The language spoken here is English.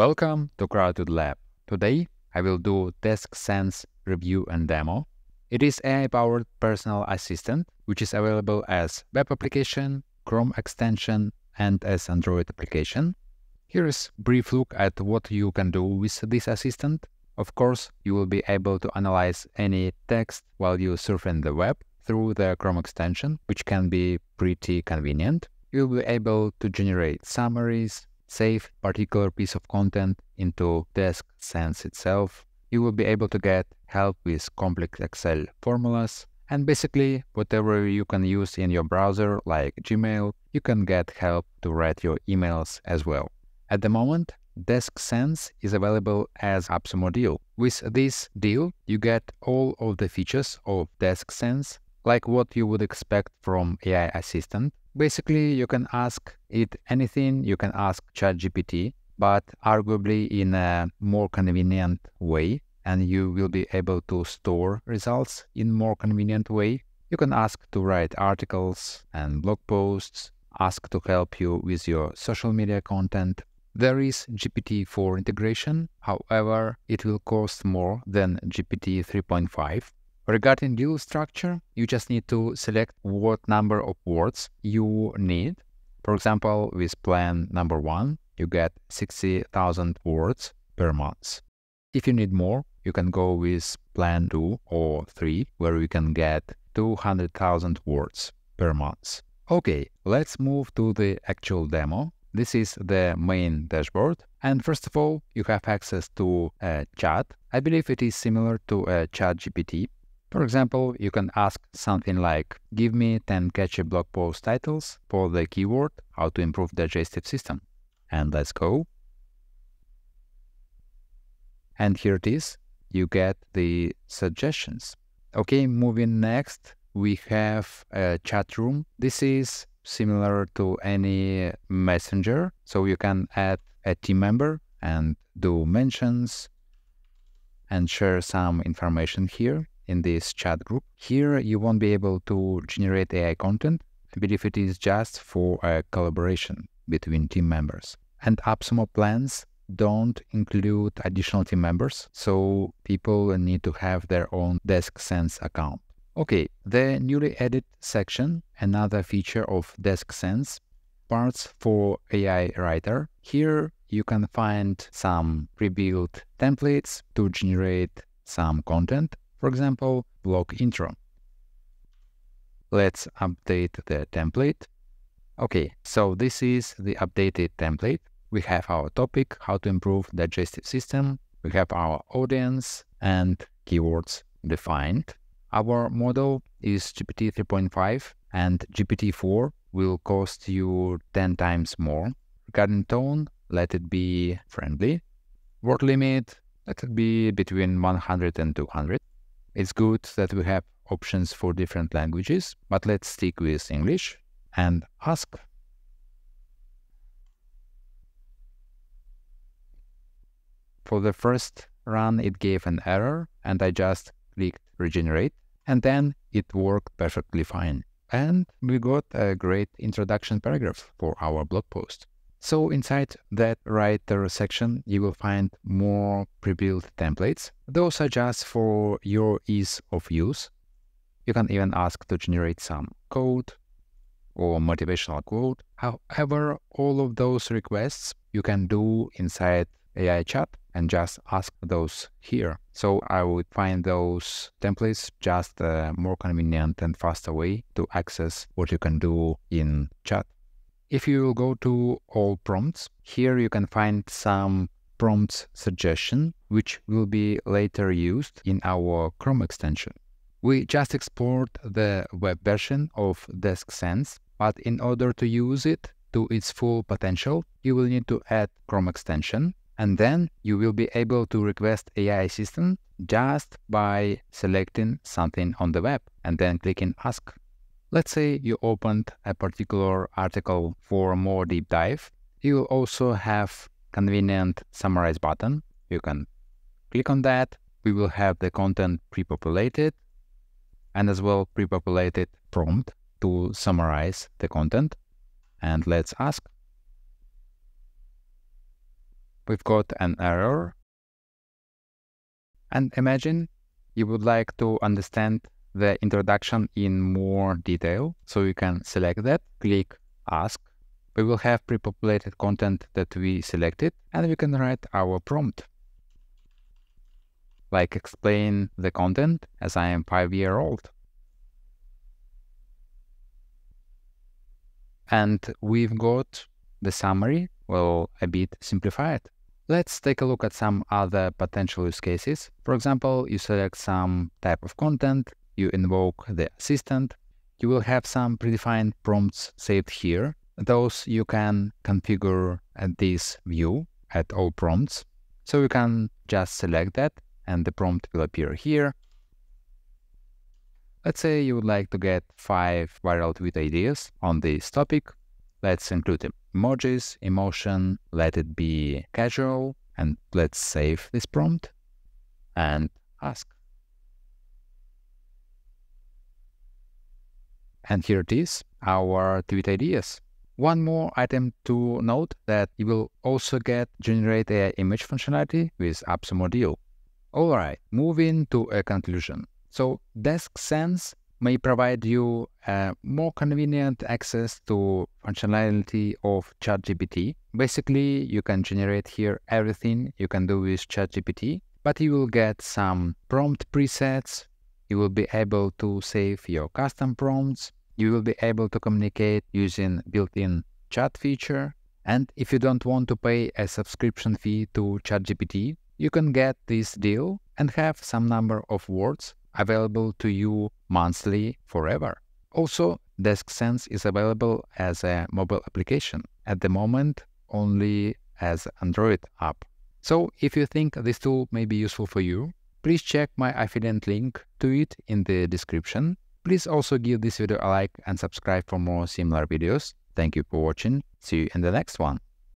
Welcome to Crowded Lab. Today I will do DeskSense review and demo. It is AI-powered personal assistant, which is available as web application, Chrome extension, and as Android application. Here is brief look at what you can do with this assistant. Of course, you will be able to analyze any text while you surfing the web through the Chrome extension, which can be pretty convenient. You'll be able to generate summaries, save particular piece of content into DeskSense itself. You will be able to get help with complex Excel formulas, and basically whatever you can use in your browser like Gmail, you can get help to write your emails as well. At the moment, DeskSense is available as AppSumo deal. With this deal, you get all of the features of DeskSense, like what you would expect from AI assistant, Basically, you can ask it anything, you can ask ChatGPT, but arguably in a more convenient way, and you will be able to store results in more convenient way. You can ask to write articles and blog posts, ask to help you with your social media content. There is GPT-4 integration, however, it will cost more than GPT 3.5 Regarding deal structure, you just need to select what number of words you need. For example, with plan number one, you get 60,000 words per month. If you need more, you can go with plan two or three, where you can get 200,000 words per month. Okay, let's move to the actual demo. This is the main dashboard. And first of all, you have access to a chat. I believe it is similar to a ChatGPT. For example, you can ask something like, give me 10 catchy blog post titles for the keyword how to improve digestive system. And let's go. And here it is. You get the suggestions. Okay, moving next, we have a chat room. This is similar to any messenger. So you can add a team member and do mentions and share some information here in this chat group. Here you won't be able to generate AI content. I believe it is just for a collaboration between team members. And AppSumo plans don't include additional team members, so people need to have their own DeskSense account. Okay, the newly added section, another feature of DeskSense, parts for AI writer. Here you can find some pre-built templates to generate some content for example, blog intro. Let's update the template. Okay, so this is the updated template. We have our topic, how to improve digestive system. We have our audience and keywords defined. Our model is GPT 3.5 and GPT-4 will cost you 10 times more. Regarding tone, let it be friendly. Word limit, let it be between 100 and 200. It's good that we have options for different languages, but let's stick with English and ask. For the first run, it gave an error and I just clicked regenerate and then it worked perfectly fine. And we got a great introduction paragraph for our blog post. So inside that writer section, you will find more pre-built templates. Those are just for your ease of use. You can even ask to generate some code or motivational quote. However, all of those requests you can do inside AI chat and just ask those here. So I would find those templates just a more convenient and faster way to access what you can do in chat. If you go to all prompts, here you can find some prompts suggestion, which will be later used in our Chrome extension. We just explored the web version of DeskSense, but in order to use it to its full potential, you will need to add Chrome extension, and then you will be able to request AI assistant just by selecting something on the web and then clicking Ask. Let's say you opened a particular article for a more deep dive. You will also have convenient summarize button. You can click on that. We will have the content pre-populated and as well pre-populated prompt to summarize the content. And let's ask. we've got an error. And imagine you would like to understand the introduction in more detail. So you can select that, click ask. We will have pre-populated content that we selected and we can write our prompt. Like explain the content as I am five year old. And we've got the summary, well, a bit simplified. Let's take a look at some other potential use cases. For example, you select some type of content, you invoke the assistant, you will have some predefined prompts saved here. Those you can configure at this view at all prompts. So you can just select that and the prompt will appear here. Let's say you would like to get five viral tweet ideas on this topic. Let's include emojis, emotion, let it be casual, and let's save this prompt and ask. And here it is, our tweet ideas. One more item to note that you will also get generate a image functionality with AppSumo Deal. Alright, moving to a conclusion. So DeskSense may provide you a more convenient access to functionality of ChatGPT. Basically, you can generate here everything you can do with ChatGPT, but you will get some prompt presets. You will be able to save your custom prompts. You will be able to communicate using built-in chat feature. And if you don't want to pay a subscription fee to ChatGPT, you can get this deal and have some number of words available to you monthly forever. Also, DeskSense is available as a mobile application. At the moment, only as Android app. So if you think this tool may be useful for you, please check my affiliate link to it in the description. Please also give this video a like and subscribe for more similar videos. Thank you for watching. See you in the next one.